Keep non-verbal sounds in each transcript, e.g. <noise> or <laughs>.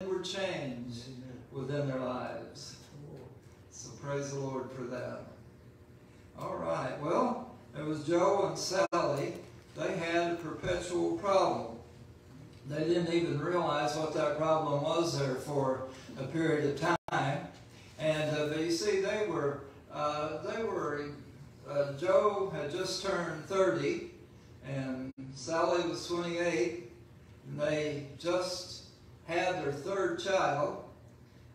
inward change within their lives. So praise the Lord for that. All right. Well, it was Joe and Sally. They had a perpetual problem. They didn't even realize what that problem was there for a period of time. And uh, but you see, they were uh, they were uh, Joe had just turned 30, and Sally was 28, and they just had their third child,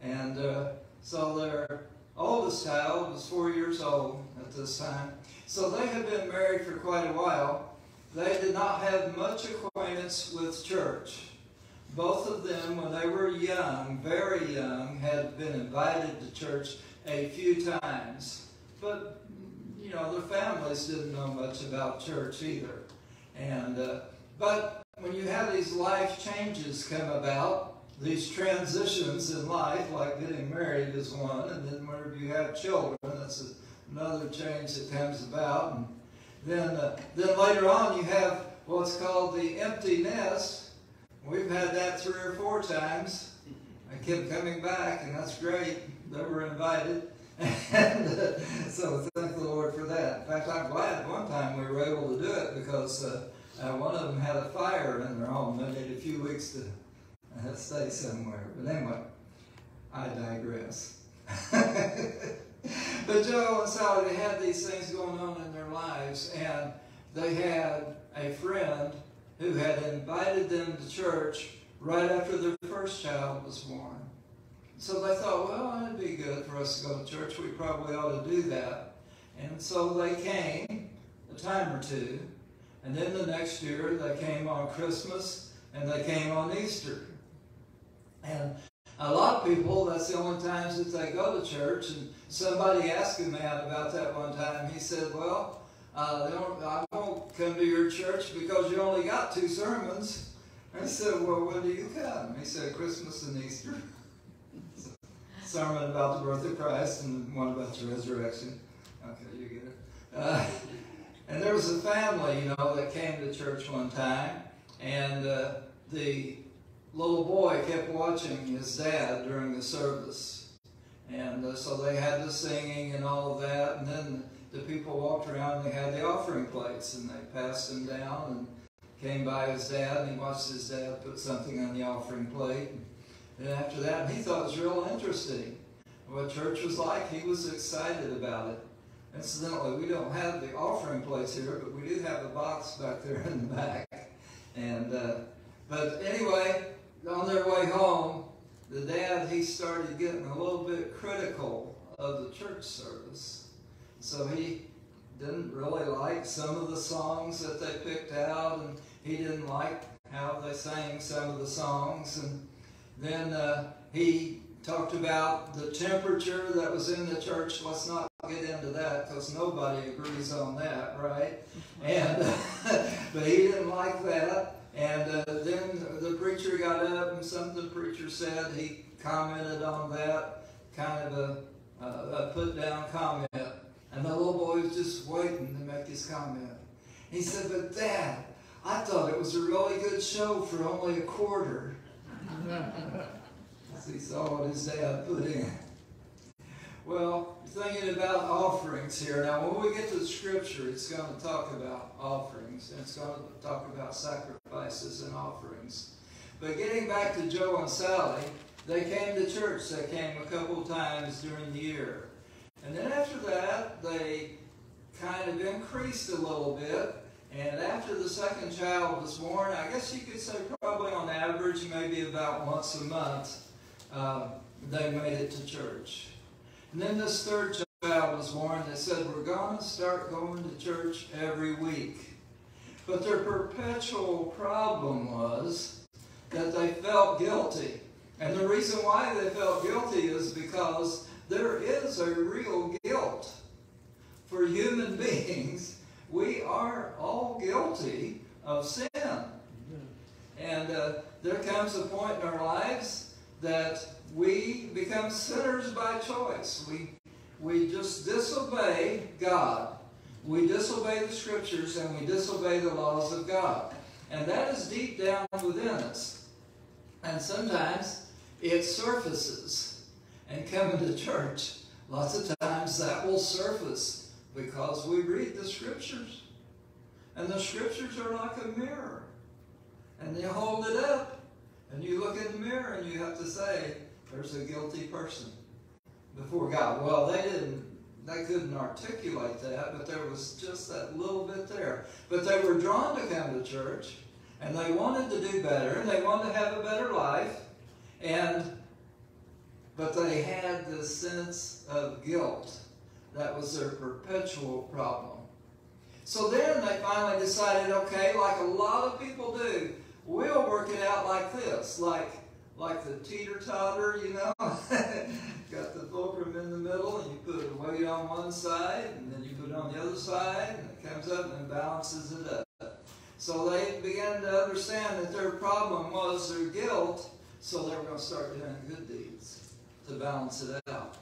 and uh, so their oldest child was four years old at this time. So they had been married for quite a while. They did not have much acquaintance with church. Both of them, when they were young, very young, had been invited to church a few times. But, you know, their families didn't know much about church either. And, uh, but when you have these life changes come about, these transitions in life, like getting married is one, and then whenever you have children, that's another change that comes about. And then, uh, then later on, you have what's called the empty nest. We've had that three or four times. I kept coming back, and that's great. They were invited. <laughs> and uh, so thank the Lord for that. In fact, I'm glad one time we were able to do it because uh, uh, one of them had a fire in their home. They needed a few weeks to uh, stay somewhere. But anyway, I digress. <laughs> but Joe and Sally, had these things going on in their lives, and they had a friend who had invited them to church right after their first child was born. So they thought, well, it'd be good for us to go to church. We probably ought to do that. And so they came a time or two. And then the next year, they came on Christmas and they came on Easter. And a lot of people, that's the only times that they go to church. And somebody asked him about that one time. He said, well, uh, I won't come to your church because you only got two sermons. I said, well, when do you come? He said, Christmas and Easter. <laughs> sermon about the birth of Christ and one about the resurrection. Okay, you get it. Uh, and there was a family, you know, that came to church one time, and uh, the little boy kept watching his dad during the service. And uh, so they had the singing and all of that, and then the people walked around and they had the offering plates, and they passed them down and came by his dad, and he watched his dad put something on the offering plate. And after that, he thought it was real interesting what church was like. He was excited about it. Incidentally, we don't have the offering plates here, but we do have a box back there in the back. And uh, but anyway, on their way home, the dad he started getting a little bit critical of the church service. So he didn't really like some of the songs that they picked out, and he didn't like how they sang some of the songs. And then uh, he talked about the temperature that was in the church. Let's not get into that because nobody agrees on that, right? And <laughs> but he didn't like that. And uh, then the preacher got up and something the preacher said. He commented on that, kind of a, a, put down comment. And the little boy was just waiting to make his comment. He said, "But Dad, I thought it was a really good show for only a quarter." <laughs> he saw what his dad put in. Well, thinking about offerings here. Now, when we get to the scripture, it's going to talk about offerings, and it's going to talk about sacrifices and offerings. But getting back to Joe and Sally, they came to church. They came a couple times during the year. And then after that, they kind of increased a little bit. And after the second child was born, I guess you could say probably on average, maybe about once a month, um, they made it to church. And then this third child was born. They said, we're going to start going to church every week. But their perpetual problem was that they felt guilty. And the reason why they felt guilty is because there is a real guilt. For human <laughs> beings, we are all guilty of sin. And uh, there comes a point in our lives that we become sinners by choice. We, we just disobey God. We disobey the scriptures and we disobey the laws of God. And that is deep down within us. And sometimes it surfaces. And coming to church, lots of times that will surface because we read the scriptures. And the scriptures are like a mirror. And you hold it up, and you look in the mirror, and you have to say, there's a guilty person before God. Well, they didn't, they couldn't articulate that, but there was just that little bit there. But they were drawn to come to church, and they wanted to do better, and they wanted to have a better life, and but they had this sense of guilt. That was their perpetual problem. So then they finally decided, okay, like a lot of people do, we'll work it out like this, like like the teeter-totter, you know. <laughs> Got the fulcrum in the middle, and you put a weight on one side, and then you put it on the other side, and it comes up and balances it up. So they began to understand that their problem was their guilt, so they were going to start doing good deeds to balance it out.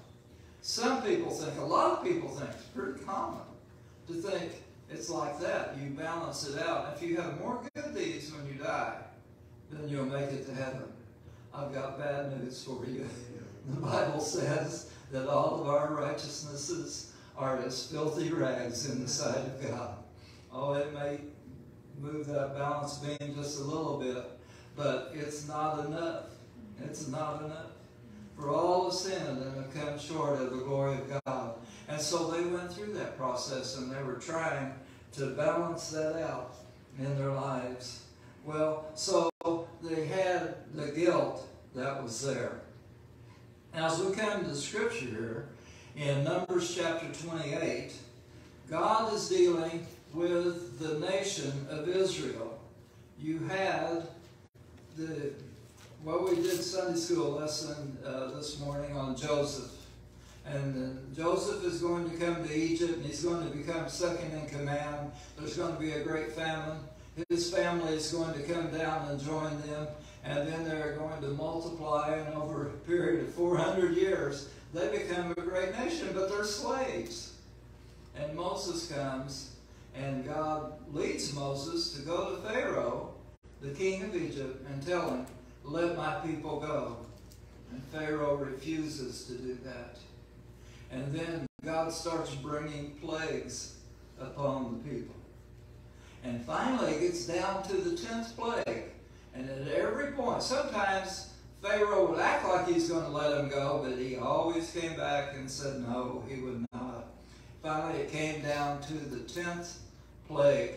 Some people think, a lot of people think, it's pretty common to think it's like that. You balance it out. If you have more good deeds when you die, then you'll make it to heaven. I've got bad news for you. <laughs> The Bible says that all of our righteousnesses are as filthy rags in the sight of God. Oh, it may move that balance beam just a little bit, but it's not enough. It's not enough. For all have sinned and have come short of the glory of God. And so they went through that process and they were trying to balance that out in their lives. Well, so they had the guilt that was there. Now, as we come to Scripture here, in Numbers chapter 28, God is dealing with the nation of Israel. You had the what we did Sunday school lesson uh, this morning on Joseph. And Joseph is going to come to Egypt and he's going to become second in command. There's going to be a great famine. His family is going to come down and join them. And then they're going to multiply, and over a period of 400 years, they become a great nation, but they're slaves. And Moses comes, and God leads Moses to go to Pharaoh, the king of Egypt, and tell him, let my people go. And Pharaoh refuses to do that. And then God starts bringing plagues upon the people. And finally, it gets down to the 10th plague. And at every point, sometimes Pharaoh would act like he's going to let him go, but he always came back and said no, he would not. Finally, it came down to the 10th plague,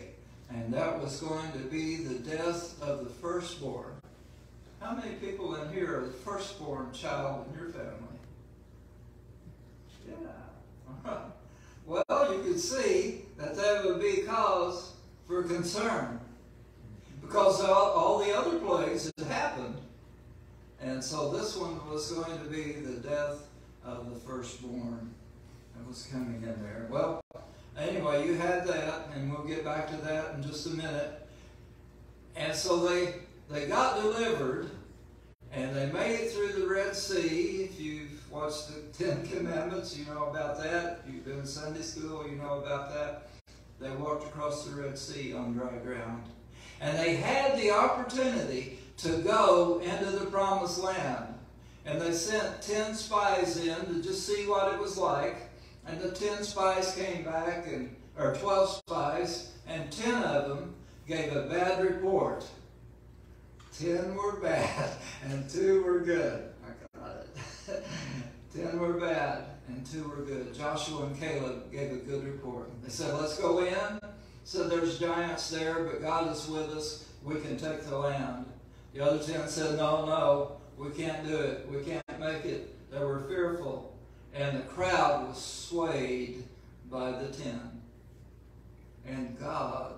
and that was going to be the death of the firstborn. How many people in here are the firstborn child in your family? Yeah. <laughs> Well, you can see that that would be cause for concern because all, all the other plagues had happened. And so this one was going to be the death of the firstborn that was coming in there. Well, anyway, you had that, and we'll get back to that in just a minute. And so they they got delivered, and they made it through the Red Sea. If you've watched the Ten Commandments, you know about that. You've been in Sunday school, you know about that. They walked across the Red Sea on dry ground. And they had the opportunity to go into the promised land. And they sent 10 spies in to just see what it was like. And the 10 spies came back, and or 12 spies, and 10 of them gave a bad report. 10 were bad, <laughs> and 2 were good. I got it. 10 were bad, and 2 were good. Joshua and Caleb gave a good report. They said, Let's go in said, There's giants there, but God is with us. We can take the land. The other ten said, No, no, we can't do it. We can't make it. They were fearful. And the crowd was swayed by the ten. And God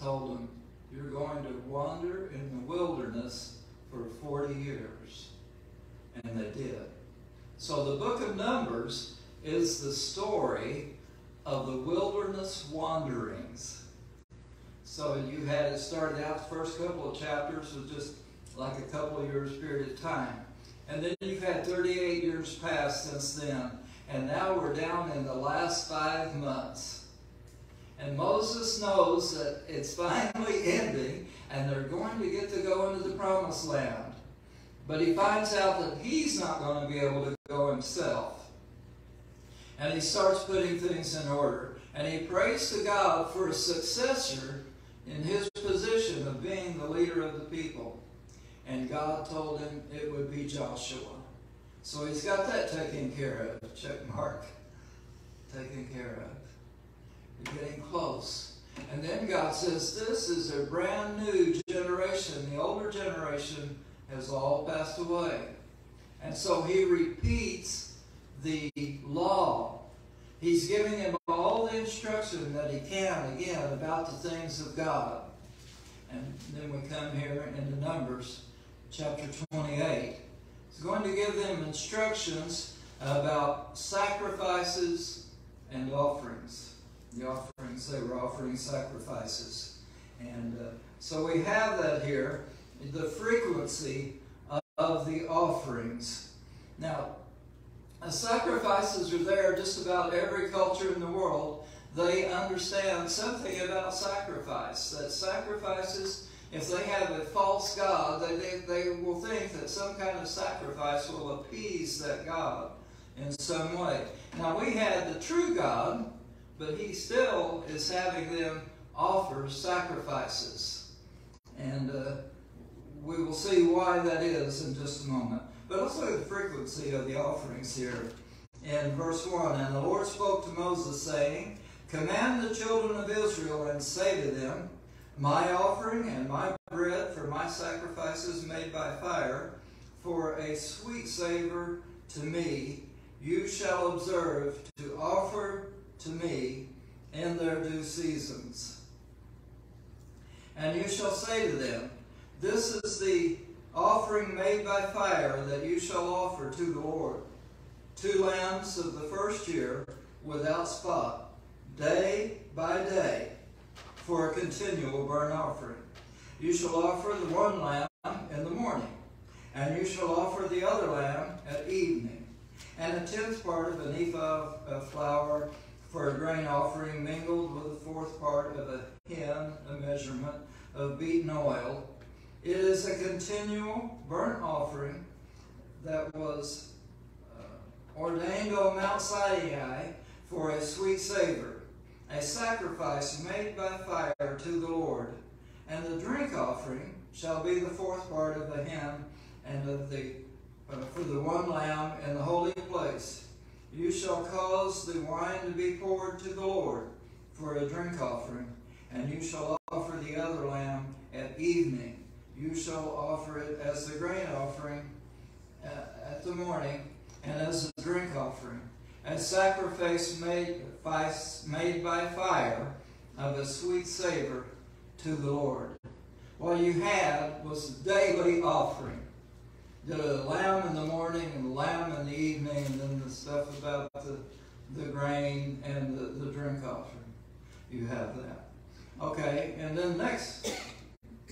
told them, You're going to wander in the wilderness for 40 years. And they did. So the book of Numbers is the story of the wilderness wanderings. So you had it started out, the first couple of chapters was just like a couple of years period of time. And then you've had 38 years pass since then. And now we're down in the last five months. And Moses knows that it's finally <laughs> ending and they're going to get to go into the promised land. But he finds out that he's not going to be able to go himself. And he starts putting things in order. And he prays to God for a successor in his position of being the leader of the people. And God told him it would be Joshua. So he's got that taken care of. <laughs> Check mark. Taken care of. You're getting close. And then God says, This is a brand new generation. The older generation has all passed away. And so he repeats the law. He's giving him all the instruction that he can, again, about the things of God. And then we come here into Numbers chapter 28. He's going to give them instructions about sacrifices and offerings. The offerings, they were offering sacrifices. And uh, so we have that here the frequency of the offerings. Now, sacrifices are there just about every culture in the world. They understand something about sacrifice. That sacrifices, if they have a false God, they, they, they will think that some kind of sacrifice will appease that God in some way. Now, we had the true God, but He still is having them offer sacrifices. And uh, we will see why that is in just a moment. But let's look at the frequency of the offerings here. In verse 1, And the Lord spoke to Moses, saying, Command the children of Israel, and say to them, My offering and my bread for my sacrifices made by fire, for a sweet savor to me, you shall observe to offer to me in their due seasons. And you shall say to them, this is the offering made by fire that you shall offer to the Lord. Two lambs of the first year without spot, day by day, for a continual burnt offering. You shall offer the one lamb in the morning, and you shall offer the other lamb at evening, and a tenth part of an ephah of flour for a grain offering mingled with a fourth part of a hin, a measurement of beaten oil, it is a continual burnt offering that was uh, ordained on Mount Sinai for a sweet savor, a sacrifice made by fire to the Lord. And the drink offering shall be the fourth part of the hin and of the uh, for the one lamb in the holy place. You shall cause the wine to be poured to the Lord for a drink offering, and you shall offer the other lamb at evening you shall offer it as the grain offering uh, at the morning and as a drink offering, a sacrifice made by, made by fire of a sweet savor to the Lord. What you had was the daily offering. The lamb in the morning and the lamb in the evening, and then the stuff about the, the grain and the, the drink offering. You have that. Okay, and then next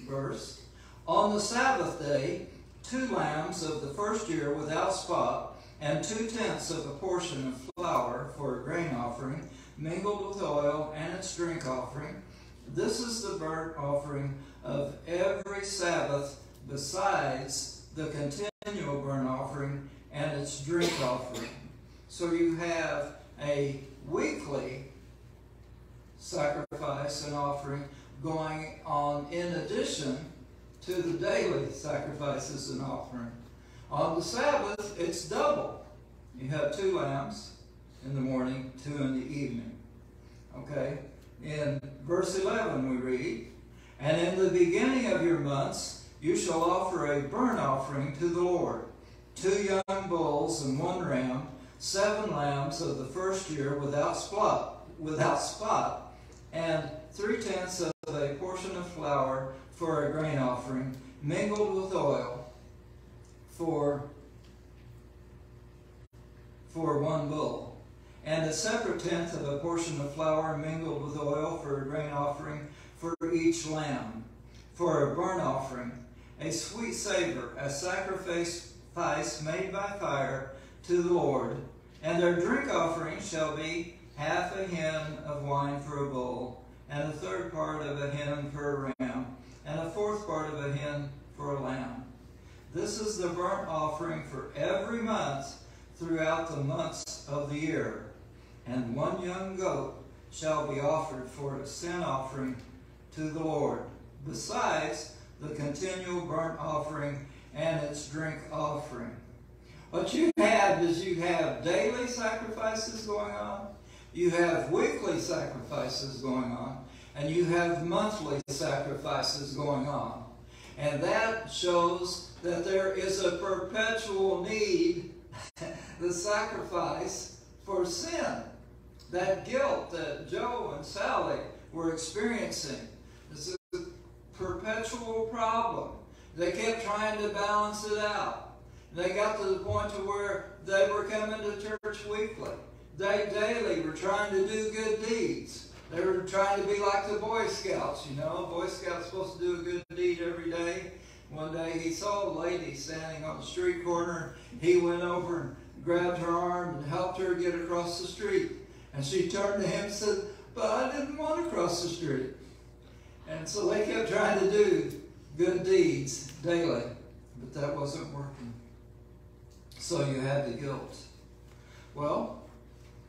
verse. On the Sabbath day, two lambs of the first year without spot, and two tenths of a portion of flour for a grain offering, mingled with oil and its drink offering. This is the burnt offering of every Sabbath, besides the continual burnt offering and its drink offering. So you have a weekly sacrifice and offering going on in addition to the daily sacrifices and offering. On the Sabbath, it's double. You have two lambs in the morning, two in the evening. Okay? In verse 11, we read, And in the beginning of your months, you shall offer a burnt offering to the Lord two young bulls and one ram, seven lambs of the first year without spot, without spot, and three tenths of a portion of flour for a grain offering, mingled with oil for, for one bull, and a separate tenth of a portion of flour mingled with oil for a grain offering for each lamb, for a burnt offering, a sweet savor, a sacrifice made by fire to the Lord, and their drink offering shall be half a hin of wine for a bull, and a third part of a hin for a ram, and a fourth part of a hin for a lamb. This is the burnt offering for every month throughout the months of the year. And one young goat shall be offered for a sin offering to the Lord, besides the continual burnt offering and its drink offering. What you have is you have daily sacrifices going on, you have weekly sacrifices going on, and you have monthly sacrifices going on. And that shows that there is a perpetual need, <laughs> the sacrifice for sin. That guilt that Joe and Sally were experiencing This is a perpetual problem. They kept trying to balance it out. They got to the point to where they were coming to church weekly. They daily were trying to do good deeds. They were trying to be like the Boy Scouts, you know. Boy Scouts supposed to do a good deed every day. One day he saw a lady standing on the street corner. He went over and grabbed her arm and helped her get across the street. And she turned to him and said, But I didn't want to cross the street. And so they kept trying to do good deeds daily, but that wasn't working. So you had the guilt. Well,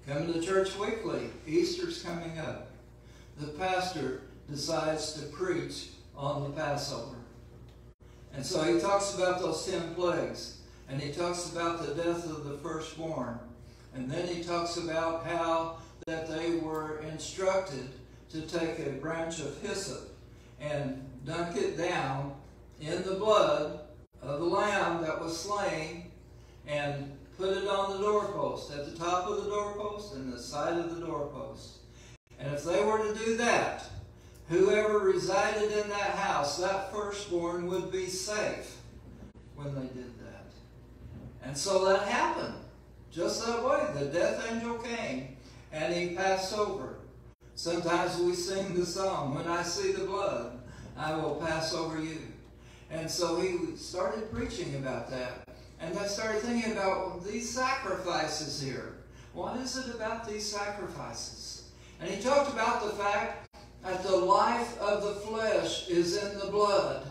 come to church weekly. Easter's coming up. The pastor decides to preach on the Passover. And so he talks about those ten plagues. And he talks about the death of the firstborn. And then he talks about how that they were instructed to take a branch of hyssop and dunk it down in the blood of the lamb that was slain and put it on the doorpost, at the top of the doorpost and the side of the doorpost. And if they were to do that, whoever resided in that house, that firstborn would be safe when they did that. And so that happened. Just that way. The death angel came and he passed over. Sometimes we sing the song, When I see the blood, I will pass over you. And so he started preaching about that. And I started thinking about these sacrifices here. What is it about these sacrifices? And he talked about the fact that the life of the flesh is in the blood.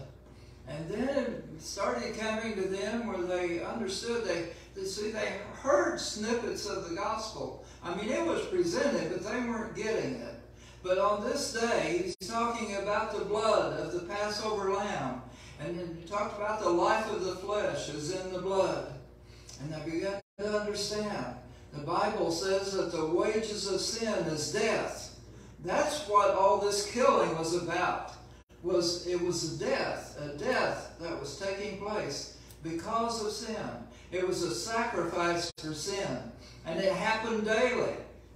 And then it started coming to them where they understood, they, they see, they heard snippets of the gospel. I mean, it was presented, but they weren't getting it. But on this day, he's talking about the blood of the Passover lamb. And he talked about the life of the flesh is in the blood. And they began to understand. The Bible says that the wages of sin is death. That's what all this killing was about. Was it was a death, a death that was taking place because of sin. It was a sacrifice for sin. And it happened daily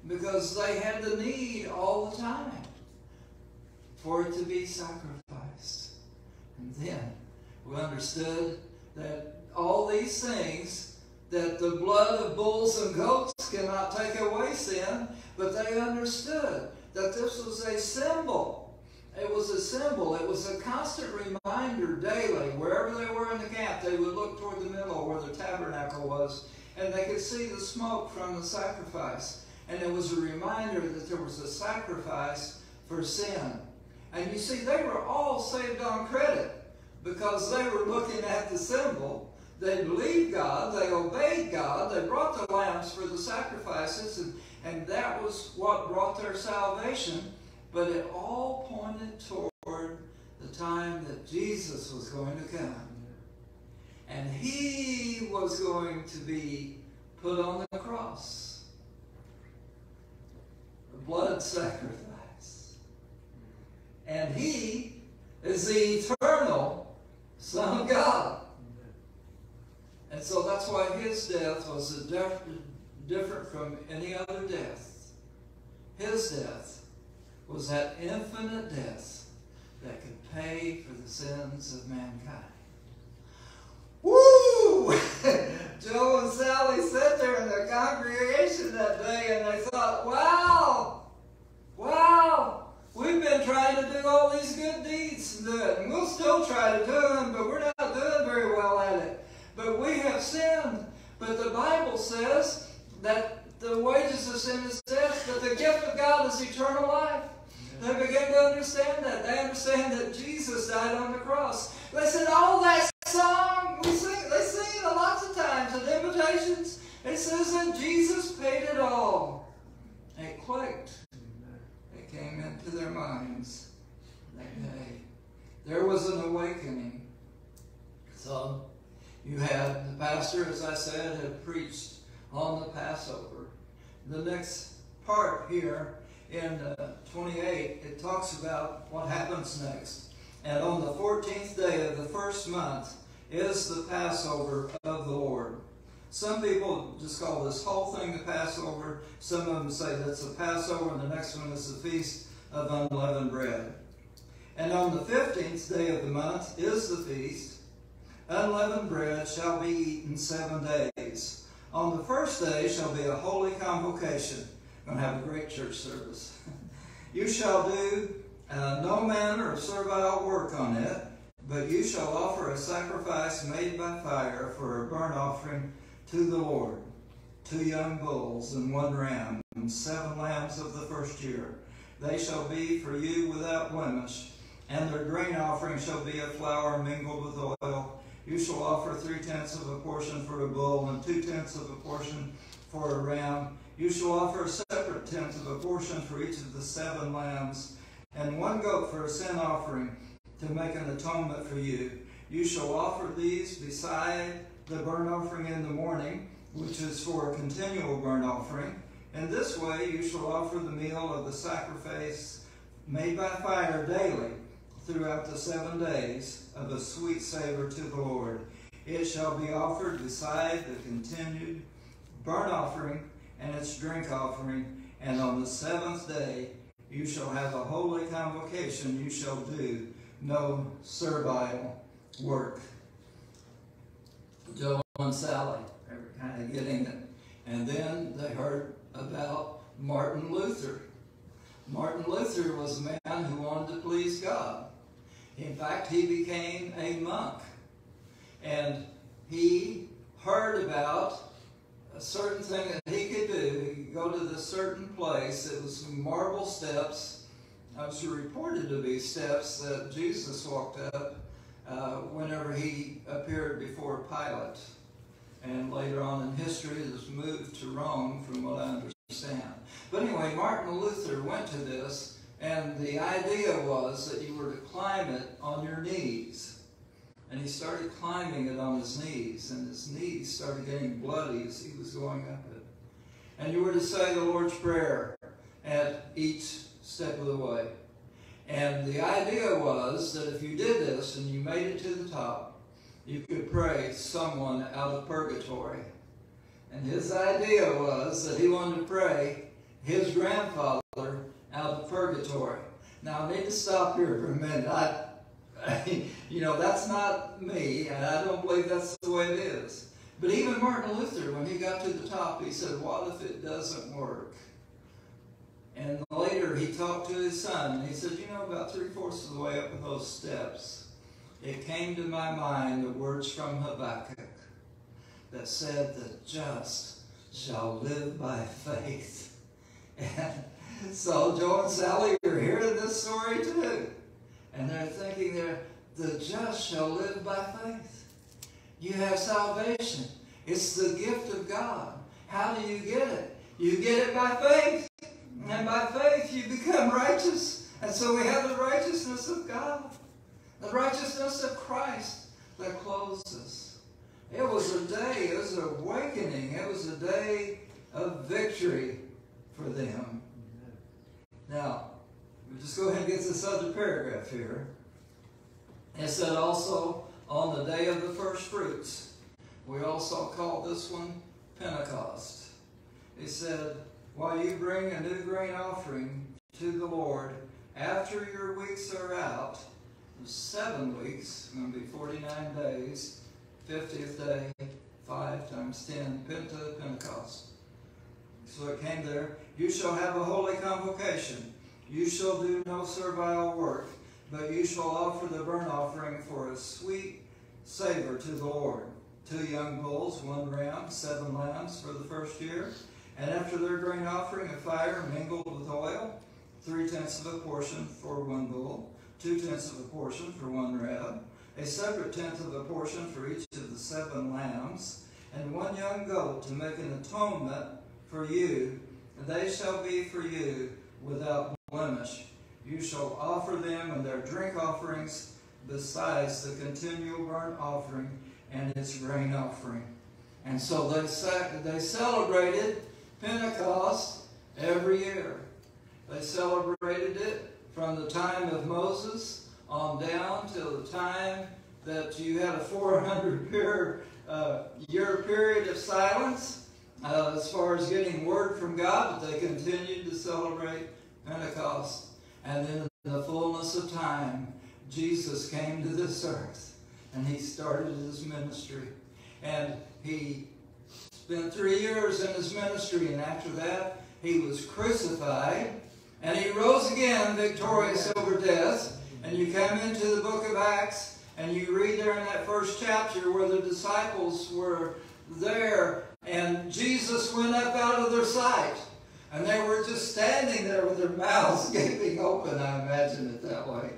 because they had the need all the time for it to be sacrificed. And then we understood that all these things, that the blood of bulls and goats cannot take away sin, but they understood that this was a symbol. It was a symbol. It was a constant reminder daily. Wherever they were in the camp, they would look toward the middle where the tabernacle was, and they could see the smoke from the sacrifice. And it was a reminder that there was a sacrifice for sin. And you see, they were all saved on credit because they were looking at the symbol. They believed God, they obeyed God, they brought the lambs for the sacrifices, and, and that was what brought their salvation. But it all pointed toward the time that Jesus was going to come. And he was going to be put on the cross A blood sacrifice. And he is the eternal Son of God. And so that's why his death was def- different from any other death. His death was that infinite death that could pay for the sins of mankind. Woo! <laughs> Joe and Sally sat there in the congregation that day and they thought, wow, been trying to do all these good deeds and it. We'll still try to do them, but we're not doing very well at it. But we have sinned. But the Bible says that the wages of sin is death, but the gift of God is eternal life. They begin to understand that. They understand that Jesus died on the cross. They said, all that song we sing nations. It a lot of times in invitations. It says that Jesus paid it all. It clicked. Came into their minds that day. There was an awakening. So you had the pastor, as I said, had preached on the Passover. The next part here in uh, 28, it talks about what happens next. And on the 14th day of the first month is the Passover of the Lord. Some people just call this whole thing the Passover. Some of them say that's the Passover, and the next one is the Feast of Unleavened Bread. And on the 15th day of the month is the feast. Unleavened bread shall be eaten seven days. On the first day shall be a holy convocation. We're going to have a great church service. <laughs> you shall do uh, no manner of servile work on it, but you shall offer a sacrifice made by fire for a burnt offering to the Lord. Two young bulls and one ram, and seven lambs of the first year. They shall be for you without blemish, and their grain offering shall be of flour mingled with oil. You shall offer three tenths of a portion for a bull, and two tenths of a portion for a ram. You shall offer a separate tenth of a portion for each of the seven lambs, and one goat for a sin offering to make an atonement for you. You shall offer these beside the burnt offering in the morning, which is for a continual burnt offering. In this way you shall offer the meal of the sacrifice made by fire daily throughout the seven days of a sweet savor to the Lord. It shall be offered beside the continued burnt offering and its drink offering, and on the seventh day you shall have a holy convocation. You shall do no servile work. Joe and Sally, they were kind of getting it. And then they heard about Martin Luther. Martin Luther was a man who wanted to please God. In fact, he became a monk. And he heard about a certain thing that he could do. He could go to this certain place. It was some marble steps. It was reported to be steps that Jesus walked up uh, whenever he appeared before Pilate. And later on in history, it was moved to Rome, from what I understand. But anyway, Martin Luther went to this, and the idea was that you were to climb it on your knees. And he started climbing it on his knees, and his knees started getting bloody as he was going up it. And you were to say the Lord's Prayer at each step of the way. And the idea was that if you did this and you made it to the top, you could pray someone out of purgatory. And his idea was that he wanted to pray his grandfather out of purgatory. Now, I need to stop here for a minute. I, I, <laughs> you know, that's not me, and I don't believe that's the way it is. But even Martin Luther, when he got to the top, he said, What if it doesn't work? And later he talked to his son, and he said, You know, about three fourths of the way up those steps, it came to my mind the words from Habakkuk that said, The just shall live by faith. And so Joe and Sally are hearing this story too. And they're thinking they're, the just shall live by faith. You have salvation. It's the gift of God. How do you get it? You get it by faith. And by faith you become righteous. And so we have the righteousness of God, the righteousness of Christ that clothes us. It was a day, it was an awakening, it was a day of victory for them. Now, we'll just go ahead and get this other paragraph here. It said also, on the day of the first fruits, we also call this one Pentecost. It said, while you bring a new grain offering to the Lord after your weeks are out, seven weeks, going to be 49 days, 50th day, 5 times 10, Penta, Pentecost. So it came there. You shall have a holy convocation. You shall do no servile work, but you shall offer the burnt offering for a sweet savor to the Lord. Two young bulls, one ram, seven lambs for the first year. And after their grain offering of fire mingled with oil, three tenths of a portion for one bull, two tenths of a portion for one ram, a separate tenth of a portion for each of the seven lambs, and one young goat to make an atonement for you, and they shall be for you without blemish. You shall offer them and their drink offerings besides the continual burnt offering and its grain offering. And so they, they celebrated Pentecost every year. They celebrated it from the time of Moses on down till the time that you had a 400 year, uh, year period of silence uh, as far as getting word from God, but they continued to celebrate Pentecost. And then in the fullness of time, Jesus came to this earth and he started his ministry. And he spent three years in his ministry, and after that, he was crucified and he rose again victorious over death. And you come into the book of Acts and you read there in that first chapter where the disciples were there and Jesus went up out of their sight. And they were just standing there with their <laughs> mouths gaping open, I imagine it that way.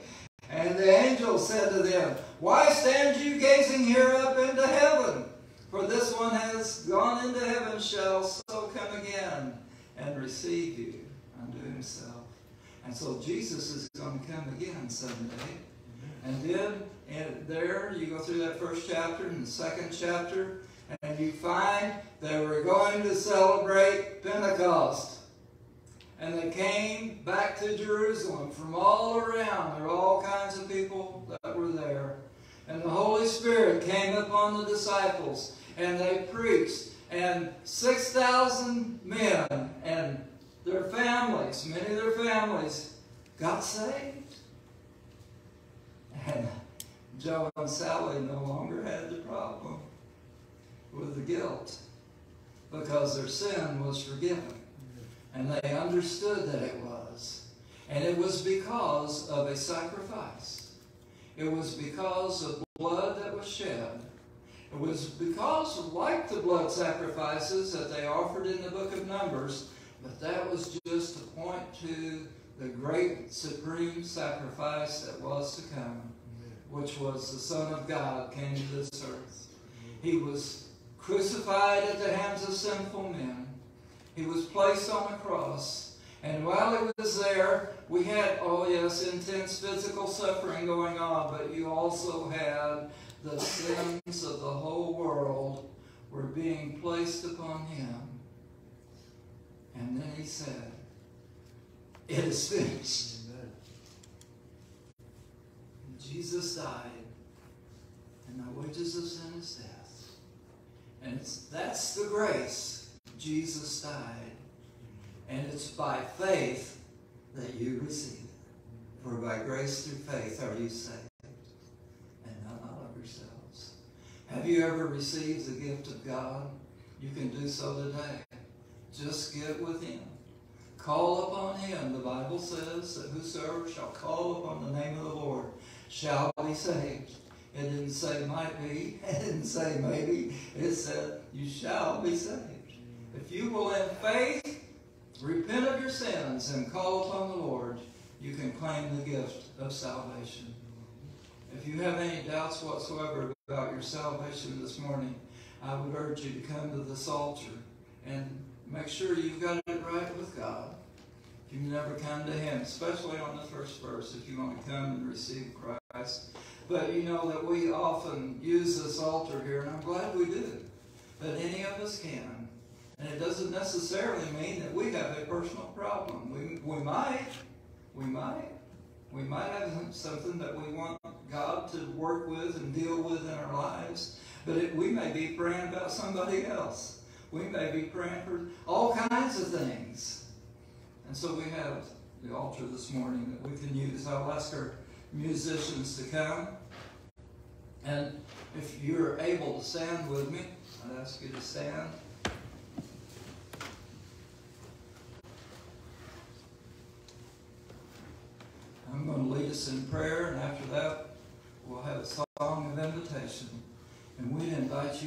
And the angel said to them, Why stand you gazing here up into heaven? For this one has gone into heaven, shall so come again and receive you unto himself. And so Jesus is going to come again someday. And then and there you go through that first chapter and the second chapter, and you find they were going to celebrate Pentecost. And they came back to Jerusalem from all around. There were all kinds of people that were there. And the Holy Spirit came upon the disciples, and they preached. And 6,000 men and their families, many of their families, got saved. And Joe and Sally no longer had the problem with the guilt because their sin was forgiven. And they understood that it was. And it was because of a sacrifice. It was because of blood that was shed. It was because, like the blood sacrifices that they offered in the book of Numbers, but that was just to point to the great supreme sacrifice that was to come, which was the Son of God came to this earth. He was crucified at the hands of sinful men. He was placed on a cross. And while he was there, we had, oh yes, intense physical suffering going on, but you also had the sins of the whole world were being placed upon him. And then he said, It is finished. Jesus died, and the wages of sin is death. And that's the grace Jesus died. And it's by faith that you receive it. For by grace through faith are you saved, and not of yourselves. Have you ever received the gift of God? You can do so today. Just get with Him. Call upon Him. The Bible says that whosoever shall call upon the name of the Lord shall be saved. It didn't say might be. <laughs> It didn't say maybe. It said you shall be saved. If you will in faith repent of your sins and call upon the Lord, you can claim the gift of salvation. If you have any doubts whatsoever about your salvation this morning, I would urge you to come to this altar and make sure you've got it right with God. If you've never come to Him, especially on the first verse, if you want to come and receive Christ. But you know that we often use this altar here, and I'm glad we do, that any of us can. And it doesn't necessarily mean that we have a personal problem. We, we might, we might, we might have something that we want God to work with and deal with in our lives, but it, we may be praying about somebody else. We may be praying for all kinds of things. And so we have the altar this morning that we can use. I'll ask our musicians to come. And if you're able to stand with me, I'd ask you to stand. I'm going to lead us in prayer, and after that, we'll have a song of invitation. And we invite you.